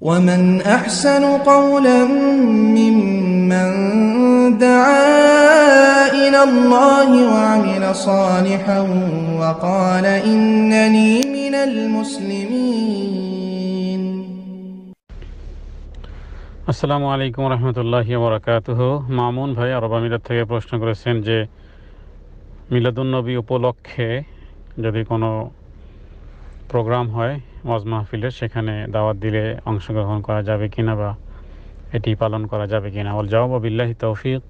ومن أحسن قولا ممن دعا إلى الله وعمل صالحا وقال إنني من المسلمين আসসালামু আলাইকুম রহমতুল্লাহ বরাকাতুহ মামুন ভাই আরব আমিরাত থেকে প্রশ্ন করেছেন যে মিলাদুন্নবী উপলক্ষে যদি কোনো প্রোগ্রাম হয় মজ মাহফিলের সেখানে দাওয়াত দিলে অংশগ্রহণ করা যাবে কিনা বা এটি পালন করা যাবে কিনা। বল জবাব বিল্লাহি তৌফিক।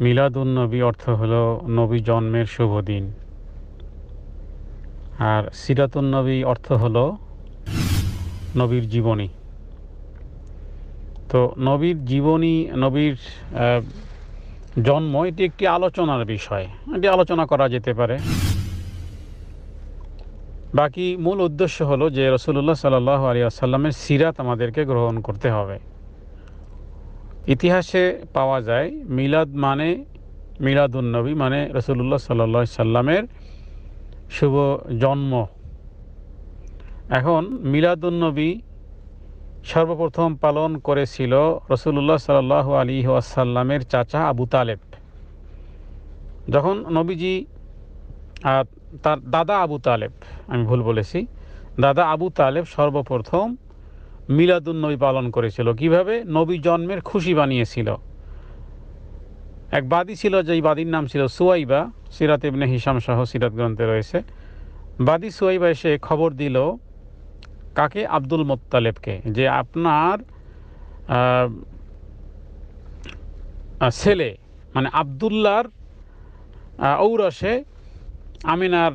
মিলাদুন্নবী অর্থ হলো নবী জন্মের শুভ দিন। আর সিরাতুন্নবী অর্থ হলো নবীর জীবনী। তো নবীর জীবনী, নবীর জন্ম, এটি একটি আলোচনার বিষয়। এটি আলোচনা করা যেতে পারে। বাকি মূল উদ্দেশ্য হলো যে রসুল্লাহ সাল আলী আসাল্লামের সিরাত আমাদেরকে গ্রহণ করতে হবে। ইতিহাসে পাওয়া যায় মিলাদ মানে মিলাদুন্নবী মানে রসুল্লাহ সাল্লা সাল্লামের শুভ জন্ম। এখন মিলাদুন্নবী সর্বপ্রথম পালন করেছিল রসুল্লাহ সাল আলী আসাল্লামের চাচা আবু তালেব। যখন নবীজি তার দাদা আবু তালেব আমি ভুল বলেছি। দাদা আবু তালেব সর্বপ্রথম মিলাদুন্নবী পালন করেছিল। কীভাবে? নবী জন্মের খুশি বানিয়েছিল। এক বাদী ছিল, যেই বাদীর নাম ছিল সুয়াইবা, সিরাত ইবনে হিসাম সহ সিরাত গ্রন্থে রয়েছে। বাদী সুয়াইবা এসে খবর দিল কাকে? আব্দুল মোত্তালেবকে, যে আপনার ছেলে মানে আবদুল্লার ঔরসে আমিনার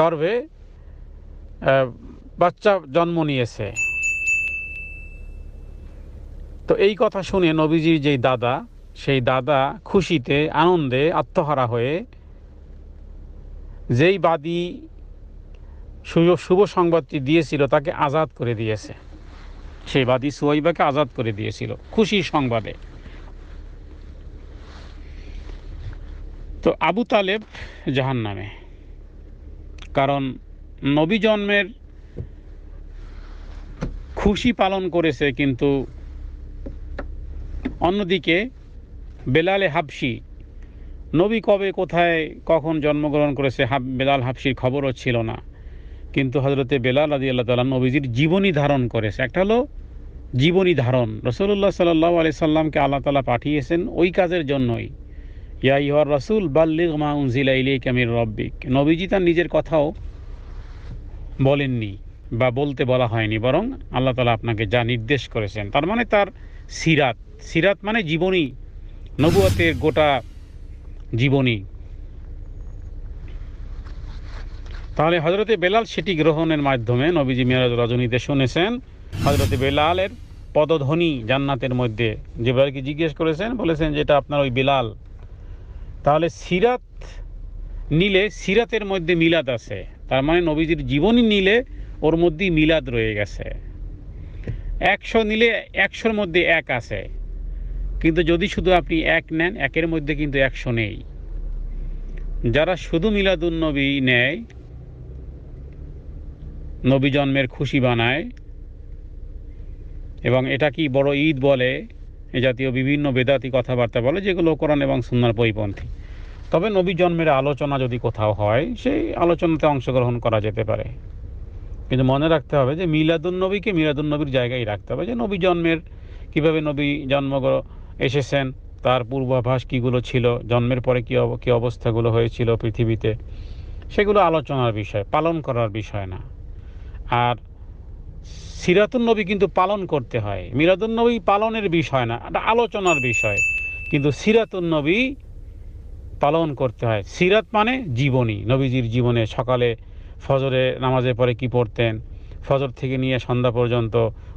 গর্ভে বাচ্চা জন্ম নিয়েছে। তো এই কথা শুনে নবীজির যেই দাদা, সেই দাদা খুশিতে, আনন্দে আত্মহারা হয়ে যেই বাদী শুভ সংবাদটি দিয়েছিল, তাকে আজাদ করে দিয়েছে। সেই বাদী সুয়াইবাকে আজাদ করে দিয়েছিল, খুশি সংবাদে। তো আবু তালেব জাহান নামে কারণ নবী জন্মের খুশি পালন করেছে কিন্তু অন্যদিকে বেলালে হাবসি নবী কবে কোথায় কখন জন্মগ্রহণ করেছে হাব বেলাল হাবসির খবরও ছিল না। কিন্তু হজরতে বেলাল আদি আল্লাহ তালা নবীজির জীবনী ধারণ করেছে। একটা হলো জীবনী ধারণ। রসুল্লাহ সাল্লাহ আলি সাল্লামকে আল্লাহ তালা পাঠিয়েছেন ওই কাজের জন্যই। ইয়া ইহর রসুল বাল্লিগ মা উনজিলা ইলাই কামির রব্বিক। নবীজি তার নিজের কথাও বলেননি বা বলতে বলা হয়নি, বরং আল্লাহ তালা আপনাকে যা নির্দেশ করেছেন, তার মানে তার সিরাত। সিরাত মানে জীবনী নবুয়তের গোটা জীবনী। তাহলে হজরতে বেলাল সেটি গ্রহণের মাধ্যমে নবীজি মিরাজ রজনীতে শুনেছেন। হজরতে বেলালের পদধ্বনি জান্নাতের মধ্যে। যেবারকে জিজ্ঞেস করেছেন, বলেছেন যেটা আপনার ওই বেলাল। তাহলে সিরাত নিলে সিরাতের মধ্যে মিলাদ আছে। তার মানে নবীজির জীবনী নিলে ওর মধ্যেই মিলাদ রয়ে গেছে। একশো নিলে একশোর মধ্যে এক আছে। কিন্তু যদি শুধু আপনি এক নেন, একের মধ্যে কিন্তু একশো নেই। যারা শুধু মিলাদুন নবী নেয়, নবী জন্মের খুশি বানায়, এবং এটা কি বড় ঈদ বলে, এ জাতীয় বিভিন্ন বেদাতি কথাবার্তা বলে, যেগুলো কোরআন এবং সুন্নার পরিপন্থী। তবে নবী জন্মের আলোচনা যদি কোথাও হয়, সেই আলোচনাতে অংশগ্রহণ করা যেতে পারে। কিন্তু মনে রাখতে হবে যে মিলাদুন নবীকে মিলাদুন নবীর জায়গায় রাখতে হবে যে নবী জন্মের, কীভাবে নবী জন্ম এসেছেন, তার পূর্বাভাস কীগুলো ছিল, জন্মের পরে কী কী অবস্থাগুলো হয়েছিল পৃথিবীতে, সেগুলো আলোচনার বিষয়, পালন করার বিষয় না। আর সিরাতুন নবী কিন্তু পালন করতে হয়। মিরাদুন নবী পালনের বিষয় না, এটা আলোচনার বিষয়। কিন্তু সিরাতুন নবী পালন করতে হয়। সিরাত মানে জীবনী। নবীজির জীবনে সকালে ফজরে নামাজের পরে কি পড়তেন? ফজর থেকে নিয়ে সন্ধ্যা পর্যন্ত,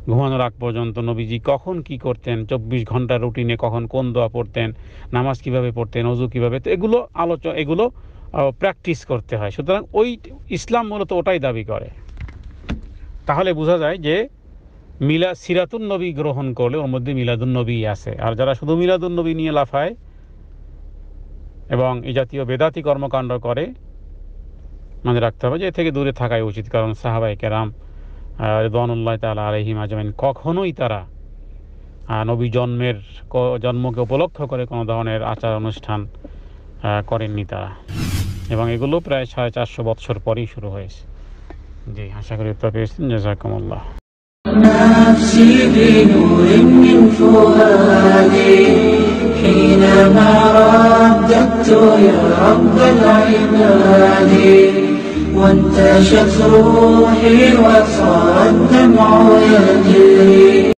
ঘুমানোর আগ পর্যন্ত নবীজি কখন কি করতেন? চব্বিশ ঘণ্টার রুটিনে কখন কোন দোয়া পড়তেন? নামাজ কীভাবে পড়তেন? অজু কীভাবে? তো এগুলো আলোচনা এগুলো প্র্যাকটিস করতে হয়। সুতরাং ওই ইসলাম মূলত ওটাই দাবি করে। তাহলে বোঝা যায় যে মিলা সিরাতুন নবী গ্রহণ করলে ওর মধ্যে মিলাদুন নবী আছে। আর যারা শুধু মিলাদুন নবী নিয়ে লাফায় এবং এই জাতীয় বেদাতি কর্মকাণ্ড করে মনে রাখতে হবে যে এ থেকে দূরে থাকাই উচিত কারণ সাহাবাই কেরাম রেদওয়ানুল্লাহ তালা আলহিম আজমাইন কখনোই তারা আহ, নবী জন্মের ক- জন্মকে উপলক্ষ করে কোনো ধরনের আচার অনুষ্ঠান আহ, করেননি তারা এবং এগুলো প্রায় সাড়ে চারশো বৎসর পরেই শুরু হয়েছে জি আশা করি উত্তর পেয়েছেন জাজাকুমুল্লাহ نفسي بنور من فؤادي حينما رددت يا رب العباد. وانتشت روحي وصار الدمع يجري.